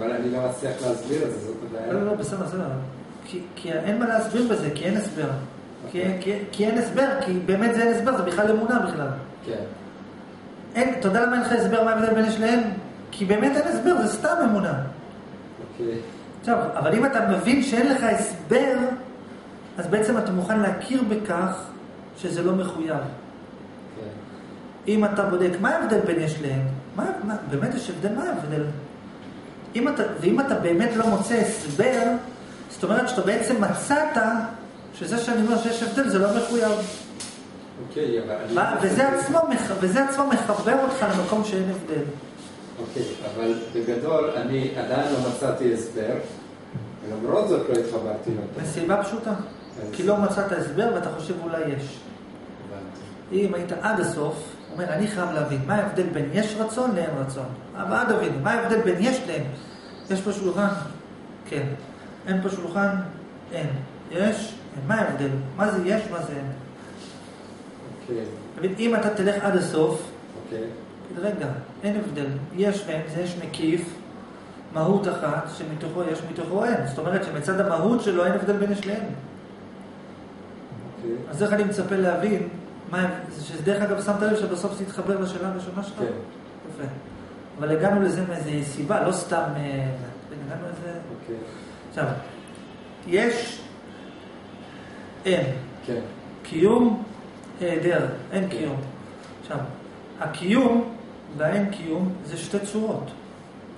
אבל אני לא מצליח להסביר את זה, זאת הבעיה. לא, לא, בסדר, בסדר. כי, אין מה להסביר בזה, כי אין הסבר. כי, אוקיי. כי, אין הסבר, כי באמת זה אין הסבר, זה בכלל אמונה בכלל. כן. אין, אתה יודע למה אין לך הסבר מה ההבדל בין יש להם? כי באמת אין הסבר, זה סתם אמונה. אוקיי. עכשיו, אבל אם אתה מבין שאין לך הסבר, אז בעצם אתה מוכן להכיר בכך שזה לא מחויב. כן. אם אתה בודק, מה ההבדל בין יש להם? מה, מה, באמת יש הבדל? מה ההבדל? אם אתה, ואם אתה באמת לא מוצא הסבר, זאת אומרת שאתה בעצם מצאת שזה שאני אומר שיש הבדל זה לא מחויב. אוקיי, אבל. מה, וזה, עצמו, וזה עצמו מחבר אותך למקום שאין הבדל. אוקיי, אבל בגדול אני עדיין לא מצאתי הסבר, ולמרות זאת לא התחברתי לו. מסיבה פשוטה. כי לא מצאת הסבר ואתה חושב אולי יש. אם היית עד הסוף, הוא אומר, אני חייב להבין, מה ההבדל בין יש רצון לאין רצון? אבל עד תבין, מה ההבדל בין יש לאין? יש פה שולחן? כן. אין פה שולחן? אין. יש? אין. מה ההבדל? מה זה יש? מה זה אין? אוקיי, אם אתה תלך עד הסוף, אוקיי, רגע, אין הבדל. יש ואין, זה יש מקיף, מהות אחת, שמתוכו יש, מתוכו אין. זאת אומרת שמצד המהות שלו אין הבדל בין יש לאין. אוקיי. אז איך אני מצפה להבין, מה, שדרך אגב שמת לב שבסוף זה יתחבר לשאלה הראשונה שלך? כן. יפה. אבל הגענו לזה מאיזה סיבה, לא סתם... אה, הגענו לזה... אוקיי, עכשיו, יש, אין. כן, קיום, היעדר, אין קיום. עכשיו, הקיום והאין קיום זה שתי צורות.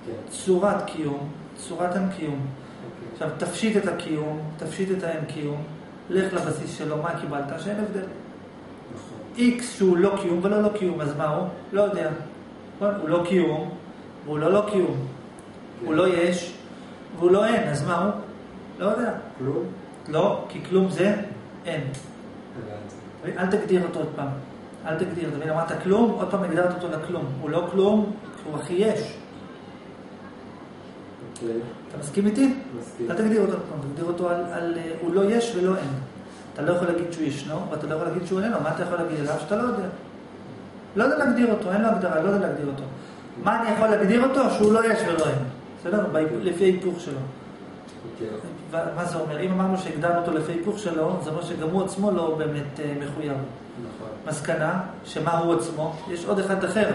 כן, צורת קיום, צורת אין קיום. אוקיי, עכשיו, תפשיט את הקיום, תפשיט את האין קיום, לך לבסיס שלו, מה קיבלת? שאין הבדל. נכון, איקס שהוא לא קיום ולא לא קיום, אז מה הוא? לא יודע. נכון? הוא לא קיום, והוא לא לא קיום. כן. הוא לא יש, והוא לא אין, אז מה הוא? לא יודע. כלום? לא, כי כלום זה אין. אל תגדיר אותו עוד פעם. אל תגדיר. אתה מבין, אמרת כלום, עוד פעם הגדרת אותו לכלום. הוא לא כלום, הוא הכי יש. אוקיי, אתה מסכים איתי? מסכים. אל תגדיר אותו תגדיר אותו על, על אה, הוא לא יש ולא אין. אתה לא יכול להגיד שהוא ישנו, ואתה לא יכול להגיד שהוא איננו. מה אתה יכול להגיד עליו שאתה לא יודע? לא יודע להגדיר אותו, אין לו הגדרה, לא יודע להגדיר אותו. מה אני יכול להגדיר אותו? שהוא לא יש ולא אין. בסדר? לפי ההיפוך שלו. אוקיי, ומה זה אומר? אם אמרנו שהגדרנו אותו לפי ההיפוך שלו, זה אומר שגם הוא עצמו לא באמת אה, מחויב. נכון. מסקנה, שמה הוא עצמו? יש עוד אחד אחר.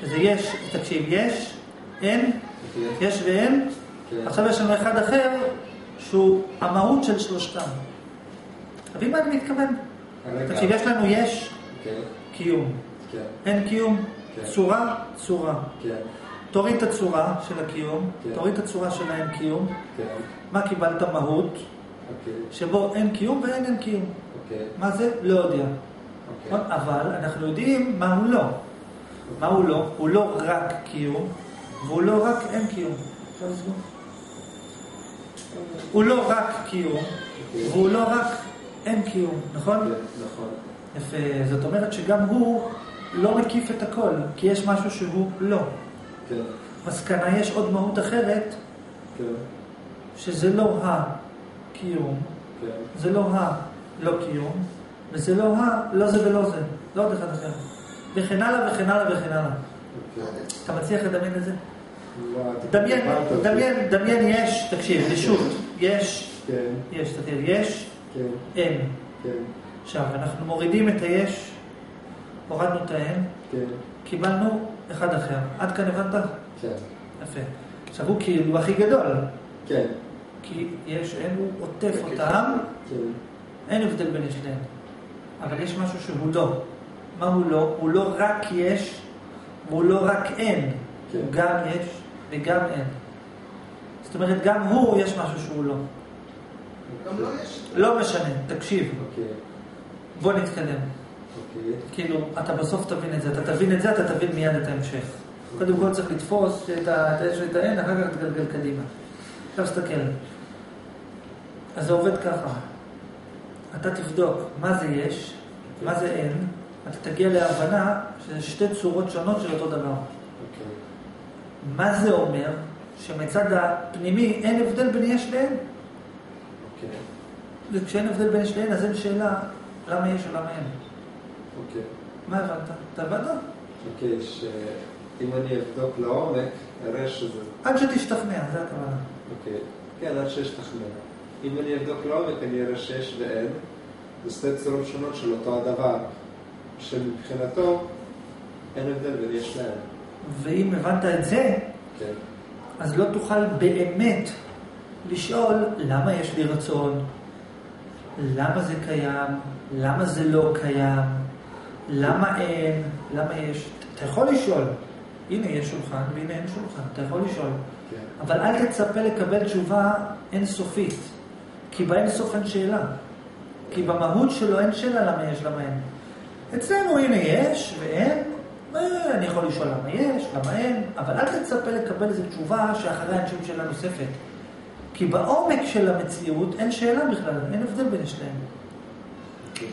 שזה יש, תקשיב, יש, אין, אוקיי, יש ואין. כן. עכשיו יש לנו אחד אחר, שהוא המהות של שלושתם. אתה מבין מה אני מתכוון? תקשיב, יש לנו יש, אוקיי, קיום. כן, אין קיום, כן. צורה, צורה. כן, תוריד את הצורה של הקיום, כן. תוריד את הצורה של האין קיום. כן, מה קיבלת מהות? אוקיי, שבו אין קיום ואין אין קיום. אוקיי, מה זה? לא יודע. אוקיי. נכון? אבל אנחנו יודעים מה הוא לא. מה הוא לא? הוא לא רק קיום, והוא לא רק אין קיום. הוא לא רק קיום, והוא לא רק אין קיום, נכון? כן, נכון. יפה. זאת אומרת שגם הוא לא מקיף את הכל, כי יש משהו שהוא לא. כן, מסקנה, יש עוד מהות אחרת, כן, שזה לא הקיום, כן. זה לא הלא קיום, וזה לא ה, לא זה ולא זה, לא עוד אחד אחר. וכן הלאה וכן הלאה וכן הלאה. אוקיי. אתה מצליח לדמיין את זה? דמיין. דמיין, דמיין יש, תקשיב, רשות, יש, כן, יש, תתחיל, יש, כן, אין. כן, עכשיו, אנחנו מורידים את היש, הורדנו את האין, כן, קיבלנו אחד אחר. עד כאן הבנת? כן, יפה. עכשיו, הוא כאילו הכי גדול, כן, כי יש, אין, הוא עוטף אותם, כן, אין הבדל בין יש לאין. אבל יש משהו שהוא לא. מה הוא לא? הוא לא רק יש, והוא לא רק אין. כן. הוא גם יש וגם אין. זאת אומרת, גם הוא, יש משהו שהוא לא. גם לא יש. לא משנה, תקשיב, אוקיי, בוא נתקדם. אוקיי, כאילו, אתה בסוף תבין את זה, אתה תבין את זה, אתה תבין מיד את ההמשך. קודם כל צריך לתפוס את ה- את היש ואת האין, אחר כך תגלגל קדימה. עכשיו תסתכל. אז זה עובד ככה. אתה תבדוק מה זה יש, מה זה אין, אתה תגיע להבנה שזה שתי צורות שונות של אותו דבר. אוקיי, מה זה אומר? שמצד הפנימי אין הבדל בין יש לאין. וכשאין הבדל בין לאין, אז אין שאלה למה יש ולמה אין. אוקיי. מה הבנת? אתה הבנת? אוקיי, ש... אם אני אבדוק לעומק, אראה שזה... עד שתשתכנע, זה הכוונה. אוקיי. כן, עד שאשתכנע. אם אני אבדוק לעומק, אני אראה שיש ואין. זה שתי צורות שונות של אותו הדבר, שמבחינתו אין הבדל בין יש להם. ואם הבנת את זה, כן. אז לא תוכל באמת לשאול למה יש לי רצון, למה זה קיים, למה זה לא קיים, למה אין, למה יש. אתה יכול לשאול, הנה יש שולחן והנה אין שולחן, אתה יכול לשאול. כן. אבל אל תצפה לקבל תשובה אינסופית, כי באין סוף אין שאלה. כי במהות שלו אין שאלה למה יש, למה אין. אצלנו הנה יש ואין, אה, אני יכול לשאול למה יש, למה אין, אבל אל תצפה לקבל איזו תשובה שאחריה אין שום שאלה נוספת. כי בעומק של המציאות אין שאלה בכלל, אין הבדל בין שניהם.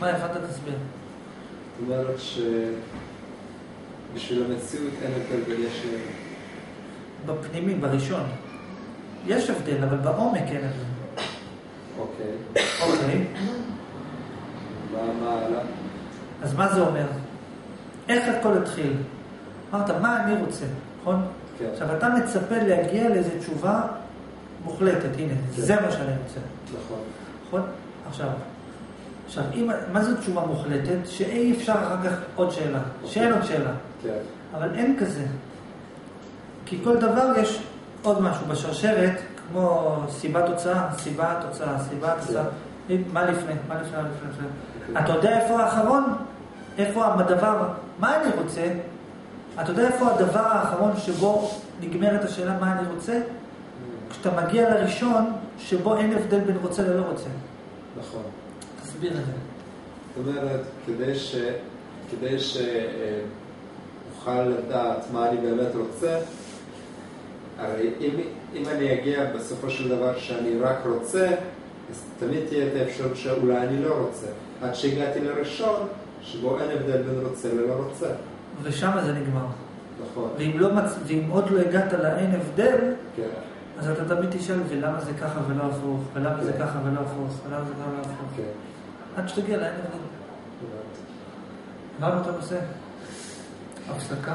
מה יכולת תסביר? זאת אומרת שבשביל המציאות אין הבדל בין יש. בפנימי, בראשון. יש הבדל, אבל בעומק אין הבדל. אוקיי. אוקיי, מה הלאה? אז מה זה אומר? איך הכל התחיל? אמרת, מה אני רוצה, נכון? כן. עכשיו, אתה מצפה להגיע לאיזו תשובה מוחלטת, הנה, כן. זה מה שאני רוצה, נכון. נכון? עכשיו, עכשיו, אם, מה זו תשובה מוחלטת? שאי אפשר אחר כך עוד שאלה, שאין עוד שאלה, כן. אבל אין כזה. כי כל דבר יש עוד משהו בשרשרת, כמו סיבה תוצאה, סיבה תוצאה, סיבה תוצאה. מה לפני? מה לפני? מה לפני? לפני? אתה יודע איפה האחרון? איפה הדבר? מה אני רוצה? אתה יודע איפה הדבר האחרון שבו נגמרת השאלה מה אני רוצה? כשאתה מגיע לראשון, שבו אין הבדל בין רוצה ללא רוצה. נכון. תסביר את זה. זאת אומרת, כדי ש... כדי שאוכל לדעת מה אני באמת רוצה, הרי אם, אם אני אגיע בסופו של דבר שאני רק רוצה, אז תמיד תהיה את האפשרות שאולי אני לא רוצה. עד שהגעתי לראשון, שבו אין הבדל בין רוצה ללא רוצה. ושם זה נגמר. נכון. ואם, לא מצ... ואם עוד לא הגעת לאין הבדל, כן. אז אתה תמיד תשאל, ולמה זה ככה ולא הפוך, ולמה זה. ככה ולא הפוך, ולמה זה ככה ולא הפוך. כן. עד שתגיע לאין הבדל. הבנתי. הבנו את הנושא? הפסקה.